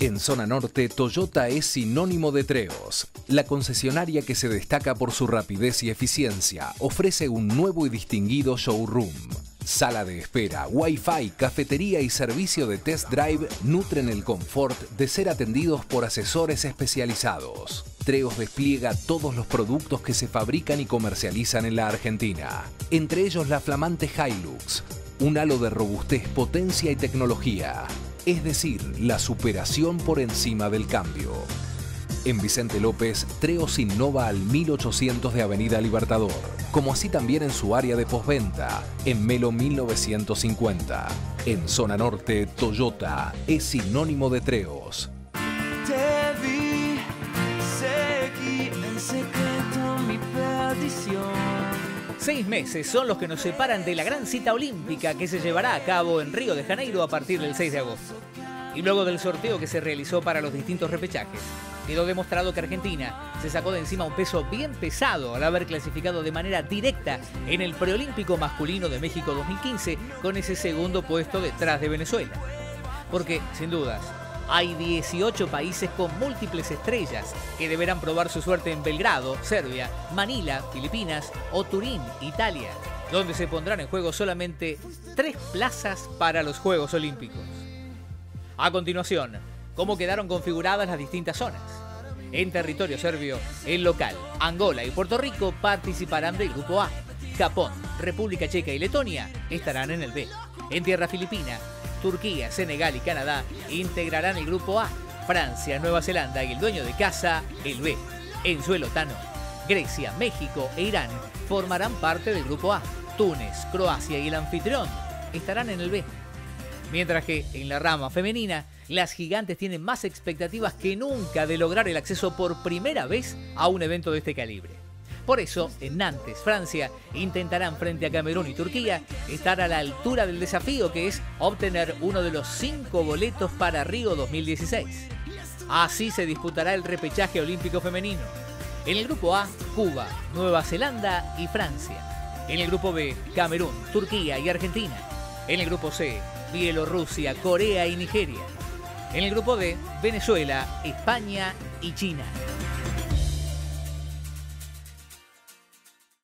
En zona norte, Toyota es sinónimo de Treos. La concesionaria que se destaca por su rapidez y eficiencia ofrece un nuevo y distinguido showroom. Sala de espera, wifi, cafetería y servicio de test drive nutren el confort de ser atendidos por asesores especializados. Treos despliega todos los productos que se fabrican y comercializan en la Argentina, entre ellos la flamante Hilux, un halo de robustez, potencia y tecnología es decir, la superación por encima del cambio. En Vicente López, Treos innova al 1800 de Avenida Libertador, como así también en su área de postventa, en Melo 1950. En Zona Norte, Toyota es sinónimo de Treos. Seis meses son los que nos separan de la gran cita olímpica que se llevará a cabo en Río de Janeiro a partir del 6 de agosto. Y luego del sorteo que se realizó para los distintos repechajes, quedó demostrado que Argentina se sacó de encima un peso bien pesado al haber clasificado de manera directa en el preolímpico masculino de México 2015 con ese segundo puesto detrás de Venezuela. Porque, sin dudas, hay 18 países con múltiples estrellas que deberán probar su suerte en Belgrado, Serbia, Manila, Filipinas o Turín, Italia, donde se pondrán en juego solamente tres plazas para los Juegos Olímpicos. A continuación, cómo quedaron configuradas las distintas zonas. En territorio serbio, el local, Angola y Puerto Rico participarán del Grupo A. Japón, República Checa y Letonia estarán en el B. En tierra filipina, Turquía, Senegal y Canadá integrarán el grupo A. Francia, Nueva Zelanda y el dueño de casa, el B. En suelo tano, Grecia, México e Irán formarán parte del grupo A. Túnez, Croacia y el anfitrión estarán en el B. Mientras que en la rama femenina, las gigantes tienen más expectativas que nunca de lograr el acceso por primera vez a un evento de este calibre. Por eso, en Nantes, Francia, intentarán frente a Camerún y Turquía estar a la altura del desafío que es obtener uno de los cinco boletos para Río 2016. Así se disputará el repechaje olímpico femenino. En el grupo A, Cuba, Nueva Zelanda y Francia. En el grupo B, Camerún, Turquía y Argentina. En el grupo C, Bielorrusia, Corea y Nigeria. En el grupo D, Venezuela, España y China.